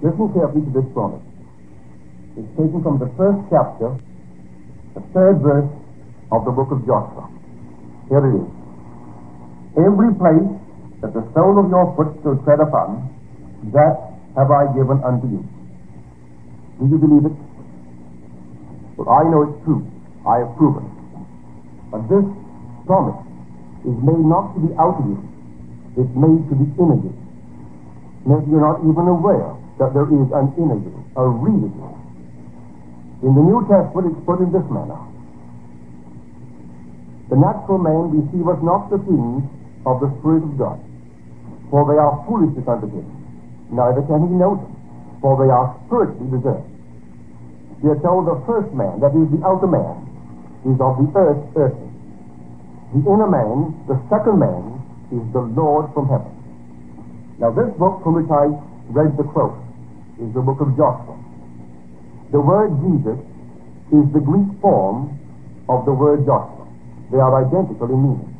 Listen carefully to this promise. It's taken from the first chapter, the third verse of the book of Joshua. Here it is. Every place that the sole of your foot shall tread upon, that have I given unto you. Do you believe it? Well, I know it's true. I have proven. But this promise is made not to be out of you. It's made to be in you. Maybe you're not even aware that there is an inner you, a real you. In the New Testament, it's put in this manner. The natural man receiveth not the things of the Spirit of God, for they are foolishness unto him, neither can he know them, for they are spiritually discerned. We are told the first man, that is the outer man, is of the earth earthly. The inner man, the second man, is the Lord from heaven. Now this book from which I read the quote is the book of Joshua. The word Jesus is the Greek form of the word Joshua. They are identical in meaning.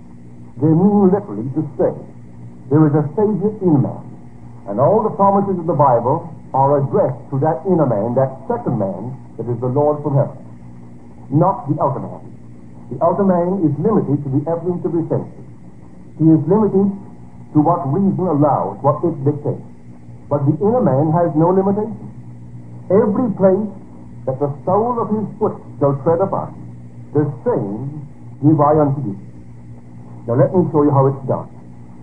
They mean literally to say, there is a Savior in man. And all the promises of the Bible are addressed to that inner man, that second man, that is the Lord from heaven. Not the outer man. The outer man is limited to the evidence of his senses. He is limited to what reason allows, what it dictates. But the inner man has no limitation. Every place that the sole of his foot shall tread upon, the same give I unto you. Now let me show you how it's done.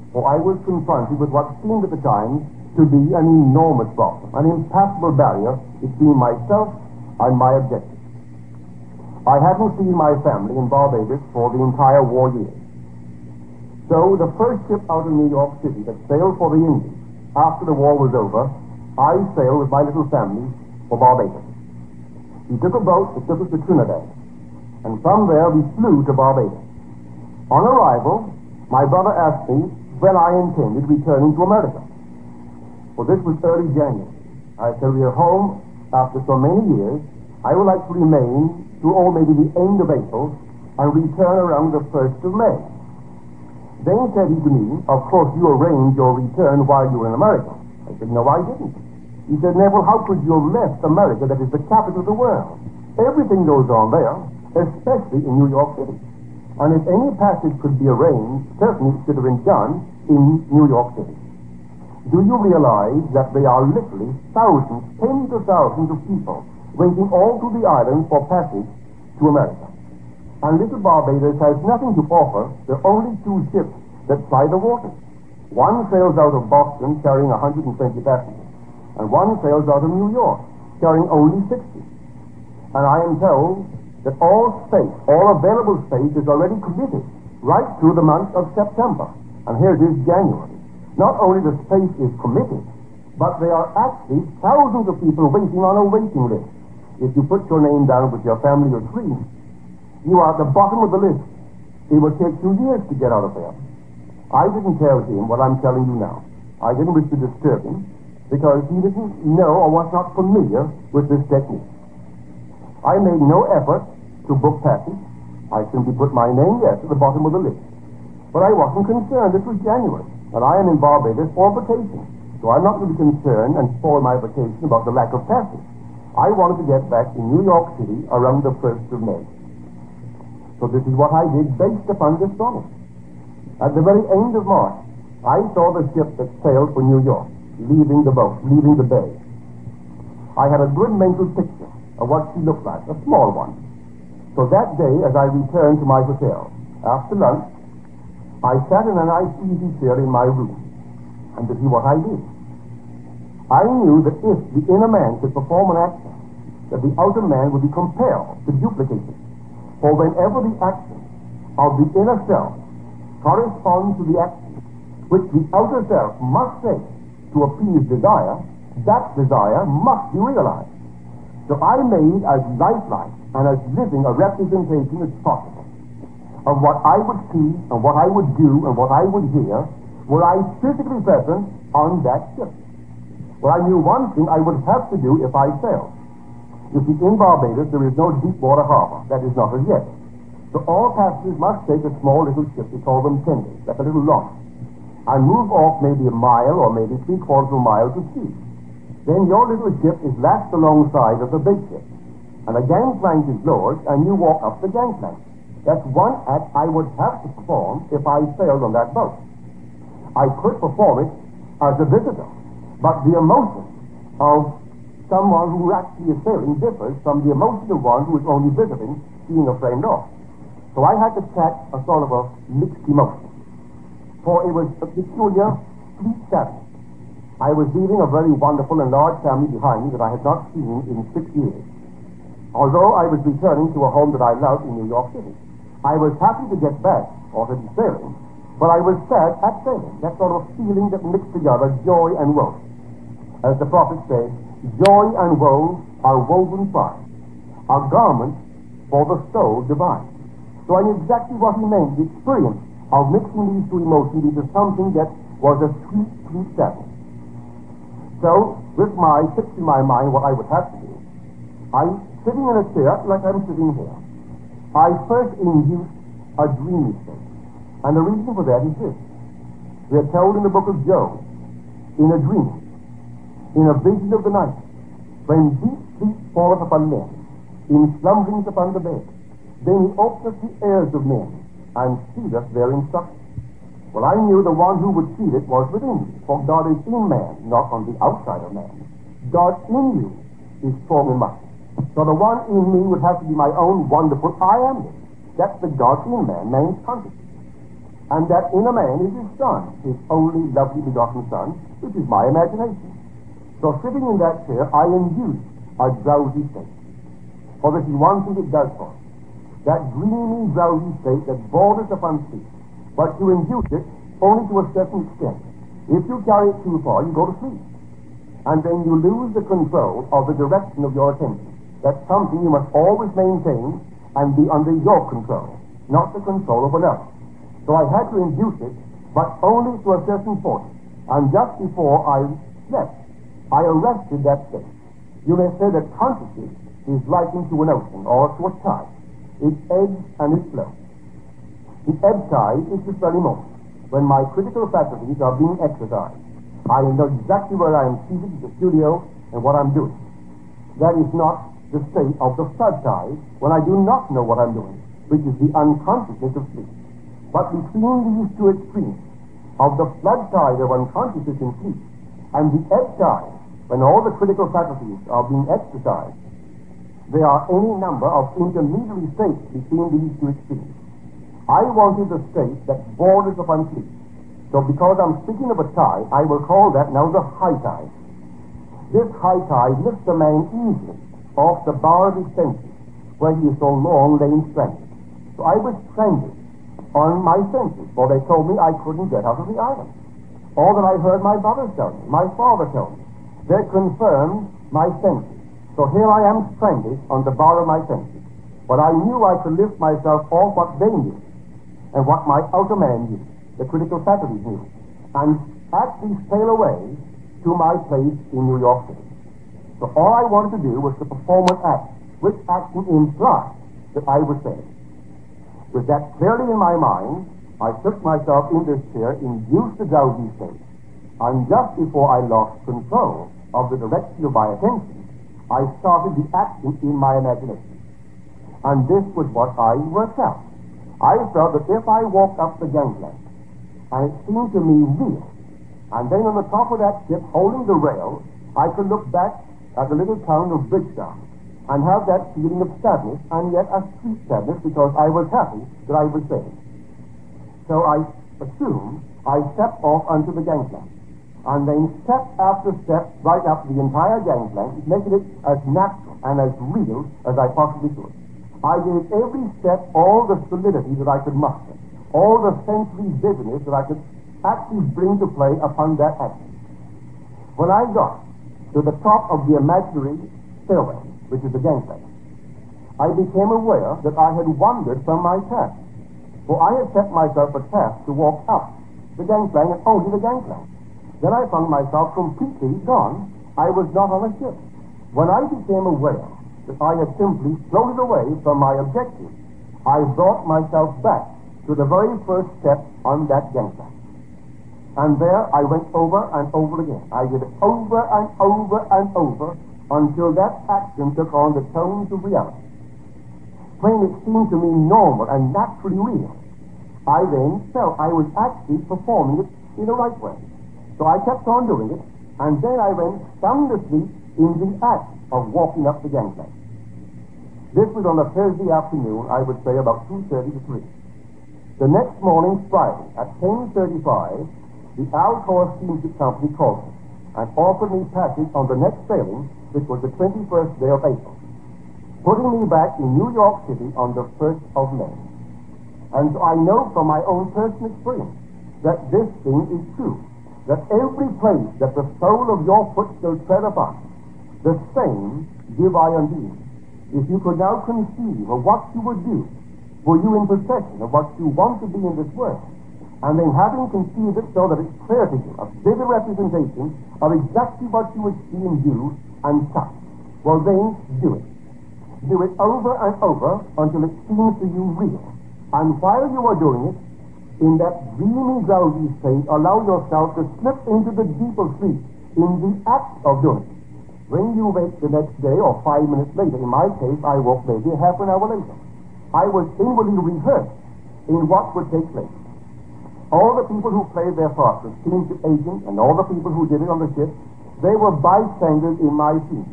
For I was confronted with what seemed at the time to be an enormous problem, an impassable barrier between myself and my objective. I hadn't seen my family in Barbados for the entire war years. So the first ship out of New York City that sailed for the Indies after the war was over, I sailed with my little family for Barbados. We took a boat that took us to Trinidad, and from there we flew to Barbados. On arrival, my brother asked me when I intended returning to America. Well, this was early January. I said, we are home after so many years. I would like to remain all maybe the end of April and return around the 1st of May. Then said he to me, Of course you arranged your return while you were in America. I said, No, I didn't. He said, Neville, how could you have left America, that is the capital of the world? Everything goes on there, especially in New York City. And if any passage could be arranged, certainly it should have been done in New York City. Do you realize that there are literally thousands, tens of thousands of people waiting all through the island for passage to America? And little Barbados has nothing to offer. There are only two ships that ply the waters. One sails out of Boston carrying 120 passengers, and one sails out of New York carrying only 60. And I am told that all space, all available space is already committed right through the month of September. And here it is January. Not only the space is committed, but there are actually thousands of people waiting on a waiting list. If you put your name down with your family of three, you are at the bottom of the list. It will take two years to get out of there. I didn't tell him what I'm telling you now. I didn't wish to disturb him because he didn't know or was not familiar with this technique. I made no effort to book passage. I simply put my name, yes, at the bottom of the list. But I wasn't concerned. This was January, and I am in Barbados for vacation. So I'm not going to be concerned and spoil my vacation about the lack of passage. I wanted to get back in New York City around the 1st of May. So this is what I did based upon this promise. At the very end of March, I saw the ship that sailed for New York, leaving the boat, leaving the bay. I had a good mental picture of what she looked like, a small one. So that day, as I returned to my hotel, after lunch, I sat in a nice easy chair in my room, and to see what I did. I knew that if the inner man could perform an action, that the outer man would be compelled to duplicate it. For whenever the action of the inner self corresponds to the action which the outer self must take to appease desire, that desire must be realized. So I made as lifelike and as living a representation as possible of what I would see and what I would do and what I would hear were I physically present on that ship. Well, I knew one thing I would have to do if I sailed. You see, in Barbados, there is no deep water harbor. That is not as yet. So all passengers must take a small little ship, we call them tenders, like a little launch, and move off maybe a mile or maybe three quarters of a mile to sea. Then your little ship is lashed alongside of the big ship, and a gangplank is lowered, and you walk up the gangplank. That's one act I would have to perform if I sailed on that boat. I could perform it as a visitor, but the emotion of someone who actually is sailing differs from the emotional one who is only visiting, seeing a friend off. So I had to catch a sort of a mixed emotion. For it was a peculiar, sweet sadness. I was leaving a very wonderful and large family behind me that I had not seen in six years. Although I was returning to a home that I loved in New York City, I was happy to get back be sailing, but I was sad at sailing. That sort of feeling that mixed together joy and woe. As the prophet says, joy and woe are woven fine, a garment for the soul divine. So I knew exactly what he meant, the experience of mixing these two emotions into something that was a sweet, sweet sadness. So, with my fixed in my mind what I would have to do, I, sitting in a chair like I'm sitting here, I first induced a dreamy state. And the reason for that is this. We are told in the book of Job, in a dream, in a vision of the night, when deep sleep falleth upon men, in slumberings upon the bed, then he openeth the ears of men, and seeth their instruction. Well, I knew the one who would see it was within me, for God is in man, not on the outside of man. God in you is strong and mighty. So the one in me would have to be my own wonderful I am. That's the God in man, man's consciousness. And that in a man is his son, his only lovely begotten son, which is my imagination. So sitting in that chair, I induce a drowsy state. For this is one thing it does for us. That dreamy, drowsy state that borders upon sleep but you induce it only to a certain extent. If you carry it too far, you go to sleep. And then you lose the control of the direction of your attention. That's something you must always maintain and be under your control, not the control of another. So I had to induce it, but only to a certain point. And just before I slept, I arrested that state. You may say that consciousness is likened to an ocean or to a tide. It ebbs and it flows. The ebb tide is this very moment, when my critical faculties are being exercised. I know exactly where I am seated in the studio and what I'm doing. That is not the state of the flood tide when I do not know what I'm doing, which is the unconsciousness of sleep. But between these two extremes of the flood tide of unconsciousness in sleep and the ebb tide, when all the critical faculties are being exercised, there are any number of intermediary states between these two extremes. I wanted a state that borders upon sleep. So because I'm speaking of a tide, I will call that now the high tide. This high tide lifts a man easily off the bar of his senses, where he is so long lain stranded. So I was stranded on my senses, for they told me I couldn't get out of the island. All that I heard my brothers tell me, my father tell me, they confirmed my senses. So here I am stranded on the bar of my senses. But I knew I could lift myself off what they knew and what my outer man knew, the critical faculties knew, and actually sail away to my place in New York City. So all I wanted to do was to perform an act, which action implied that I was saved. With that clearly in my mind, I took myself in this chair, induced the drowsy state, and just before I lost control of the direction of my attention, I started the action in my imagination. And this was what I worked out. I felt that if I walked up the gangplank, and it seemed to me real, and then on the top of that ship, holding the rail, I could look back at the little town of Bridgetown and have that feeling of sadness, and yet a sweet sadness because I was happy that I was saved. So I assumed I stepped off onto the gangplank, and then step after step right up the entire gangplank, making it as natural and as real as I possibly could. I gave every step all the solidity that I could muster, all the sensory vividness that I could actually bring to play upon that action. When I got to the top of the imaginary stairway, which is the gangplank, I became aware that I had wandered from my task. For I had set myself a task to walk up the gangplank and only the gangplank. Then I found myself completely gone. I was not on a ship. When I became aware that I had simply floated away from my objective, I brought myself back to the very first step on that gangplank. And there I went over and over again. I did it over and over and over until that action took on the tones of reality. When it seemed to me normal and naturally real, I then felt I was actually performing it in the right way. So I kept on doing it, and then I went sound asleep in the act of walking up the gangplank. This was on a Thursday afternoon, I would say about 2.30 to 3. The next morning, Friday, at 10.35, the Alcoa Steamship Company called me and offered me passage on the next sailing, which was the 21st day of April, putting me back in New York City on the 1st of May. And so I know from my own personal experience that this thing is true, that every place that the sole of your foot shall tread upon, the same give I unto you. If you could now conceive of what you would do were you in possession of what you want to be in this world, and then having conceived it so that it's clear to you, a vivid representation of exactly what you would see and do and touch, well then do it. Do it over and over until it seems to you real. And while you are doing it, in that dreamy, drowsy state, allow yourself to slip into the deep of sleep in the act of doing it. When you wake the next day or five minutes later, in my case, I woke maybe half an hour later. I was inwardly rehearsed in what would take place. All the people who played their parts, the steamship agent and all the people who did it on the ship, they were bystanders in my scene.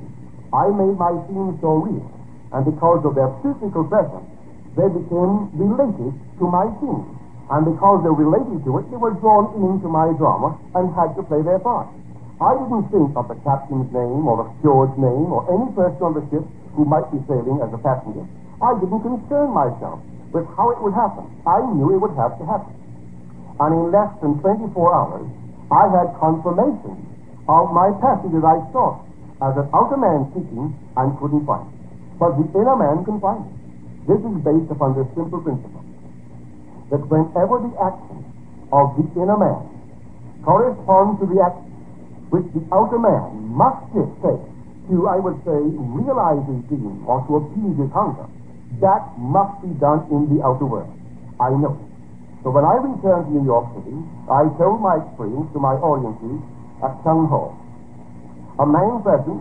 I made my scene so real, and because of their physical presence, they became related to my scene. And because they related to it, they were drawn into my drama and had to play their part. I didn't think of the captain's name or the steward's name or any person on the ship who might be sailing as a passenger. I didn't concern myself with how it would happen. I knew it would have to happen. And in less than 24 hours, I had confirmation of my passage as I sought, as an outer man seeking and couldn't find. But the inner man can find it. This is based upon this simple principle that whenever the action of the inner man corresponds to the action which the outer man must take to, I would say, realize his dream or to appease his hunger, that must be done in the outer world. I know. So when I returned to New York City, I told my experience to my audiences at Chung Hall. A man present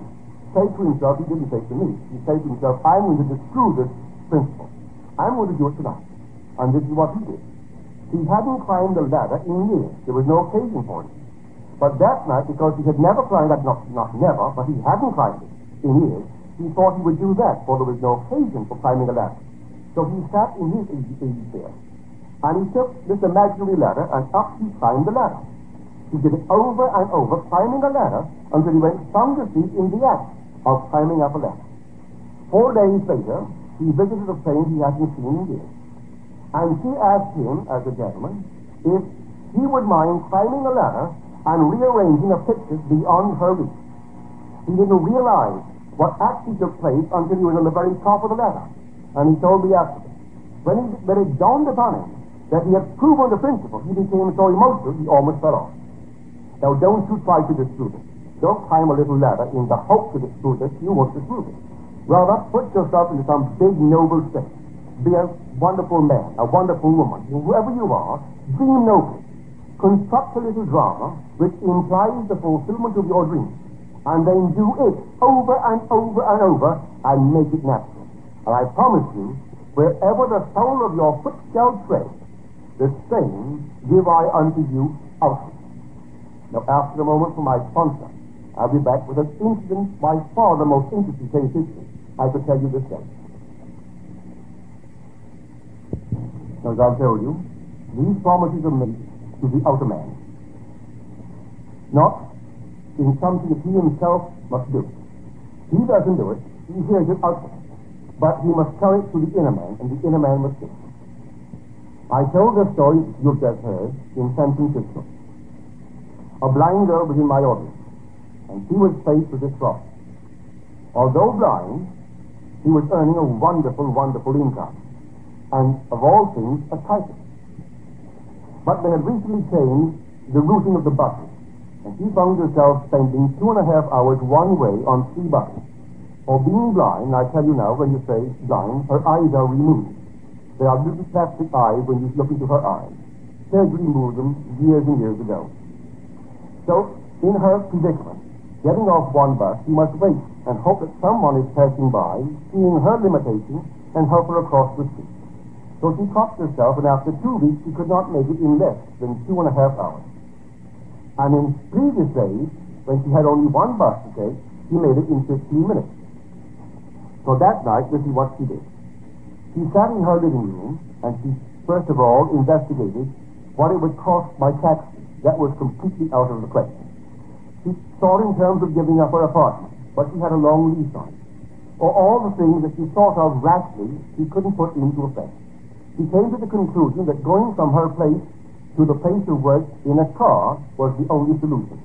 said to himself, he didn't say to me, he said to himself, I'm going to disprove this principle. I'm going to do it tonight. And this is what he did. He hadn't climbed the ladder in years. There was no occasion for it. But that night, because he had never climbed that, not, not never, but he hadn't climbed it in years, he thought he would do that, for there was no occasion for climbing a ladder. So he sat in his easy, chair, and he took this imaginary ladder, and up he climbed the ladder. He did it over and over, climbing a ladder, until he went sound asleep in the act of climbing up a ladder. Four days later, he visited a friend he hadn't seen in years. And she asked him, as a gentleman, if he would mind climbing a ladder and rearranging a picture beyond her reach. He didn't realize what actually took place until he was on the very top of the ladder. And he told me afterwards. When, he, when it dawned upon him that he had proven the principle, he became so emotional he almost fell off. Now, don't you try to disprove it. Don't climb a little ladder in the hope to disprove it. You won't disprove it. Rather, put yourself into some big, noble state. Be a wonderful man, a wonderful woman, whoever you are. Dream nobly. Construct a little drama which implies the fulfillment of your dreams and then do it over and over and over and make it natural. And I promise you, wherever the sole of your foot shall tread, the same give I unto you outward. Now, after a moment for my sponsor, I'll be back with an incident by far the most interesting case history I could tell you this day. As I've told you, these promises are made to the outer man. Not in something that he himself must do. He doesn't do it, he hears it outside. But he must tell it to the inner man, and the inner man must do it. I told the story you've just heard in San Francisco. A blind girl was in my audience, and she was faced with this problem. Although blind, she was earning a wonderful, wonderful income, and of all things, a title. But they had recently changed the routing of the buses and she found herself spending two and a half hours one way on three buses. For being blind, I tell you now, when you say blind, her eyes are removed. They are little plastic eyes when you look into her eyes. Surgery removed them years and years ago. So, in her predicament, getting off one bus, she must wait and hope that someone is passing by, seeing her limitation, and help her across the street. So she copped herself, and after two weeks, she could not make it in less than two and a half hours. And in previous days, when she had only one bus to take, she made it in 15 minutes. So that night, this is what she did. She sat in her living room, and she first of all investigated what it would cost by taxi. That was completely out of the question. She thought in terms of giving up her apartment, but she had a long lease on it. Or all the things that she thought of rashly, she couldn't put into effect she came to the conclusion that going from her place to the place of work in a car was the only solution.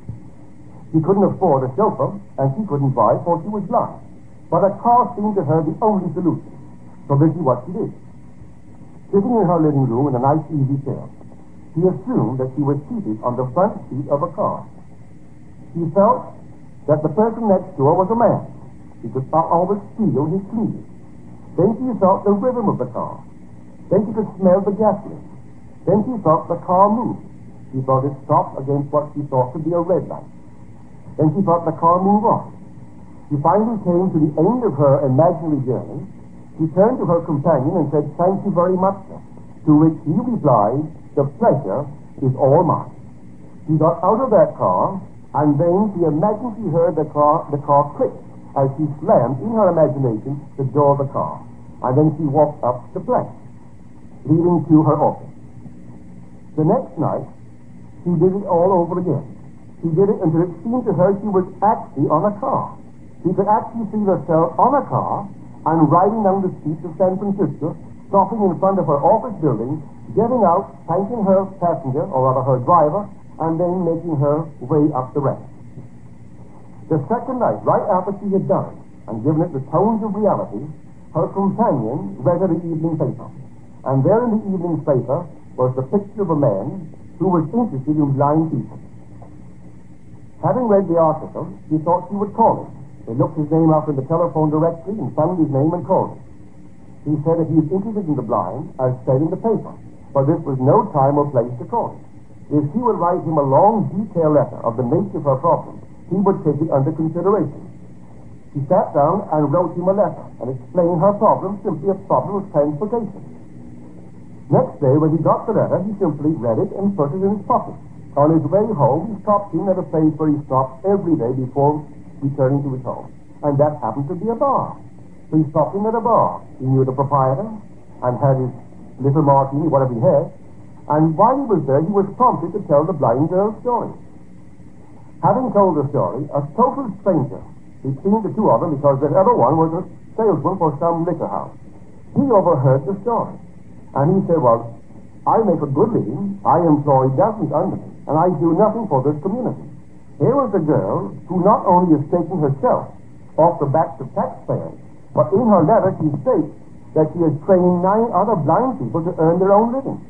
She couldn't afford a chauffeur, and she couldn't buy, for she was blind. But a car seemed to her the only solution. So this is what she did. Sitting in her living room in a nice easy chair, she assumed that she was seated on the front seat of a car. She felt that the person next to her was a man. She could always feel his cleavage. Then she felt the rhythm of the car. Then she could smell the gasoline. Then she felt the car move. She thought it stop against what she thought to be a red light. Then she felt the car move on. She finally came to the end of her imaginary journey. She turned to her companion and said, Thank you very much, sir. To which he replied, The pleasure is all mine. She got out of that car, and then she imagined she heard the car, the car click as she slammed in her imagination the door of the car. And then she walked up the plank leading to her office. The next night, she did it all over again. She did it until it seemed to her she was actually on a car. She could actually see herself on a car and riding down the streets of San Francisco, stopping in front of her office building, getting out, thanking her passenger, or rather her driver, and then making her way up the ramp. The second night, right after she had done it and given it the tones of reality, her companion read her the evening paper. And there in the evening paper was the picture of a man who was interested in blind people. Having read the article, she thought she would call him. He looked his name up in the telephone directory and found his name and called him. He said if he is interested in the blind, as said in the paper, but this was no time or place to call him. If she would write him a long, detailed letter of the nature of her problem, he would take it under consideration. She sat down and wrote him a letter and explained her problem, simply a problem of transportation. Next day, when he got the letter, he simply read it and put it in his pocket. On his way home, he stopped in at a place where he stopped every day before returning to his home. And that happened to be a bar. So he stopped in at a bar. He knew the proprietor and had his little martini, whatever he had. And while he was there, he was prompted to tell the blind girl's story. Having told the story, a total stranger between the two of them, because the other one was a salesman for some liquor house, he overheard the story. And he said, well, I make a good living. I employ dozens under me, and I do nothing for this community. Here was a girl who not only is taking herself off the backs of taxpayers, but in her letter she states that she has trained nine other blind people to earn their own living.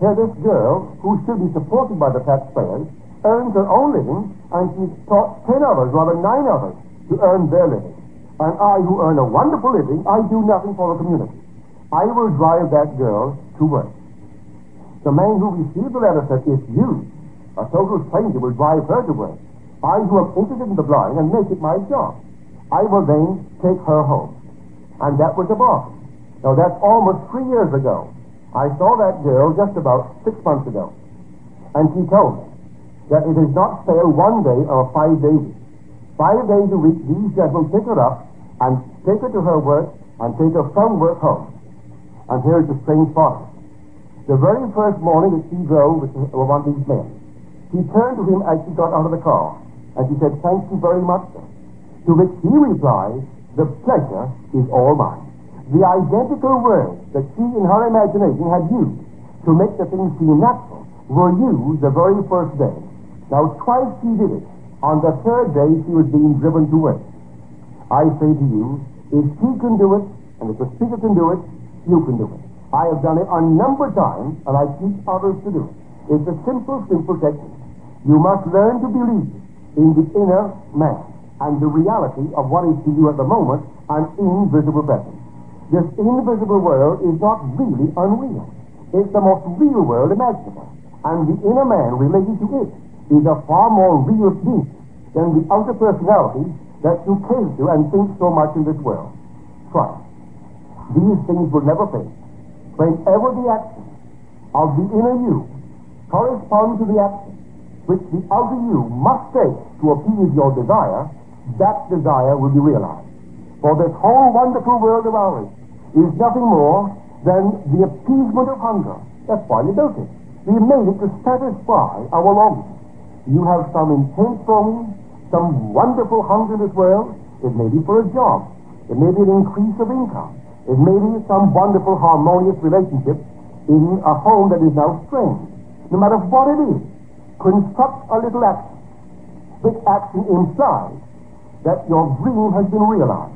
Here this girl, who should be supported by the taxpayers, earns her own living, and she's taught ten others, rather nine others, to earn their living. And I, who earn a wonderful living, I do nothing for the community. I will drive that girl to work. The man who received the letter said, It's you, a total stranger, will drive her to work, I who am interested in the blind and make it my job, I will then take her home. And that was a bargain. Now that's almost three years ago. I saw that girl just about six months ago. And she told me that it is not fair one day or five days. Five days a week, these gentlemen pick her up and take her to her work and take her from work home. And here's the strange part. The very first morning that she drove with one of these men, she turned to him as she got out of the car, and she said, Thank you very much, sir. To which he replied, The pleasure is all mine. The identical words that she in her imagination had used to make the thing seem natural were used the very first day. Now, twice she did it. On the third day, she was being driven to work. I say to you, if she can do it, and if the speaker can do it, you can do it. I have done it a number of times, and I teach others to do it. It's a simple, simple technique. You must learn to believe in the inner man and the reality of what is to you at the moment an invisible presence. This invisible world is not really unreal. It's the most real world imaginable. And the inner man related to it is a far more real peace than the outer personality that you came to and think so much in this world. Try. These things will never fail. Whenever the action of the inner you corresponds to the action which the outer you must take to appease your desire, that desire will be realized. For this whole wonderful world of ours is nothing more than the appeasement of hunger. That's why we built it. We made it to satisfy our longing. You have some intense longing, some wonderful hunger in this world. It may be for a job. It may be an increase of income. It may be some wonderful harmonious relationship in a home that is now strained. No matter what it is, construct a little action. This action implies that your dream has been realized.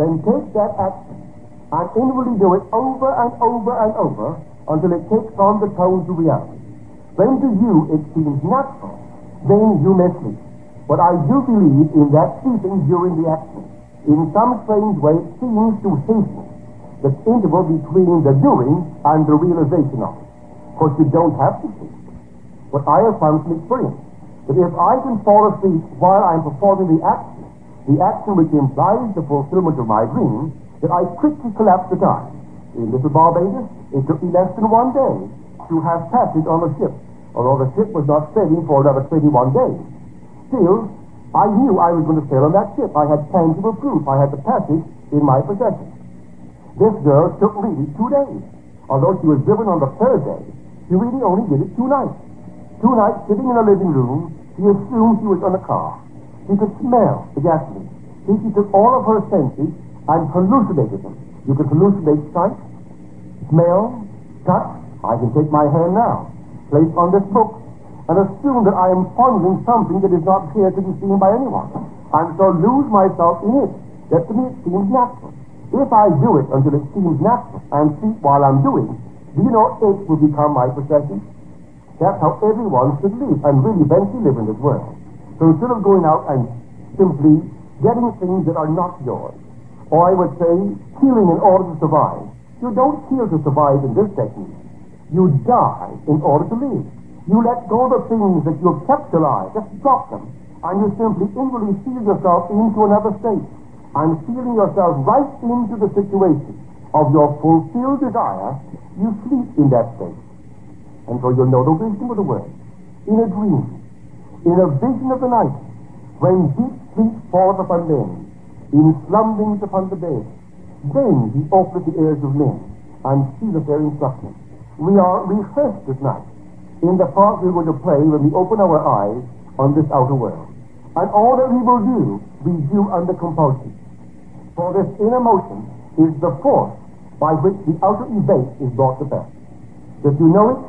Then take that action and inwardly do it over and over and over until it takes on the tones of reality. Then to you it seems natural, then you may sleep. But I do believe in that sleeping during the action. In some strange way, it seems to hasten the interval between the doing and the realization of it. Of course, you don't have to sleep. But I have found from experience that if I can fall asleep while I'm performing the action, the action which implies the fulfillment of my dream, that I quickly collapse the time. In Little Barbados, it took me less than one day to have passage on the ship, although the ship was not sailing for another 21 days. Still, I knew I was going to sail on that ship. I had tangible proof. I had the passage in my possession. This girl took really two days. Although she was driven on the third day, she really only did it two nights. Two nights sitting in a living room, she assumed she was on a car. She could smell the gasoline. See, she took all of her senses and hallucinated them. You can hallucinate sight, smell, touch. I can take my hand now, place on this book, and assume that I am fondling something that is not here to be seen by anyone, and so lose myself in it. That to me it seems natural. If I do it until it seems natural and sleep while I'm doing, do you know it will become my possession? That's how everyone should live and really eventually live in this world. So instead of going out and simply getting things that are not yours, or I would say killing in order to survive, you don't kill to survive in this technique. You die in order to live. You let go of the things that you've kept alive, just drop them, and you simply inwardly feel yourself into another state, and feeling yourself right into the situation of your fulfilled desire, you sleep in that state. And so you'll know the wisdom of the word. In a dream, in a vision of the night, when deep sleep falls upon men, in slumberings upon the bed, then he openeth the ears of men, and sealeth their instruction. We are refreshed at night in the part we're going to play when we open our eyes on this outer world. And all that we will do, we do under compulsion. For this inner motion is the force by which the outer event is brought to pass. If you know it,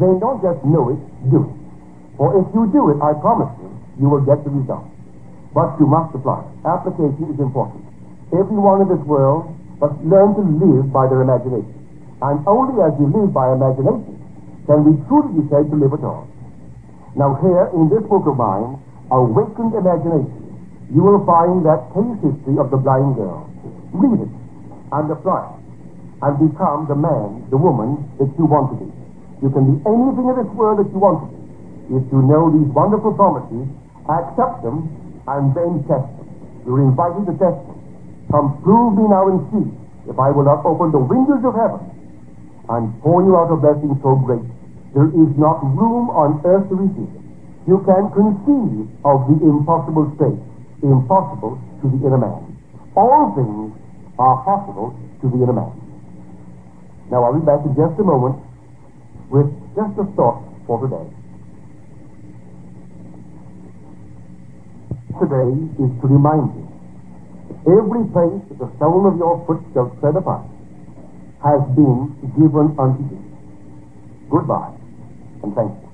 then don't just know it, do it. For if you do it, I promise you, you will get the result. But you must apply. Application is important. Everyone in this world must learn to live by their imagination. And only as you live by imagination can we truly be said to live at all. Now here, in this book of mine, Awakened Imagination, you will find that case history of the blind girl. Read it and apply it and become the man, the woman that you want to be. You can be anything in this world that you want to be if you know these wonderful promises, accept them, and then test them. You're invited to test them. Come prove me now and see if I will not open the windows of heaven and pour you out a blessing so great there is not room on earth to receive it. You can conceive of the impossible state, impossible to the inner man. All things are possible to the inner man. Now I'll be back in just a moment with just a thought for today. today is to remind you every place that the sole of your foot shall tread upon has been given unto you. Goodbye, and thank you.